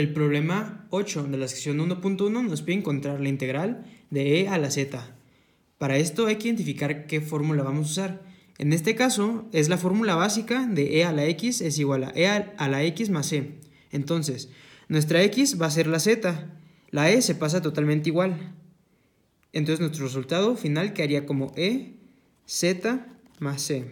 El problema 8 de la sección 1.1 nos pide encontrar la integral de e a la z. Para esto hay que identificar qué fórmula vamos a usar. En este caso es la fórmula básica de e a la x es igual a e a la x más e. Entonces, nuestra x va a ser la z, la e se pasa totalmente igual. Entonces nuestro resultado final quedaría como e z más c.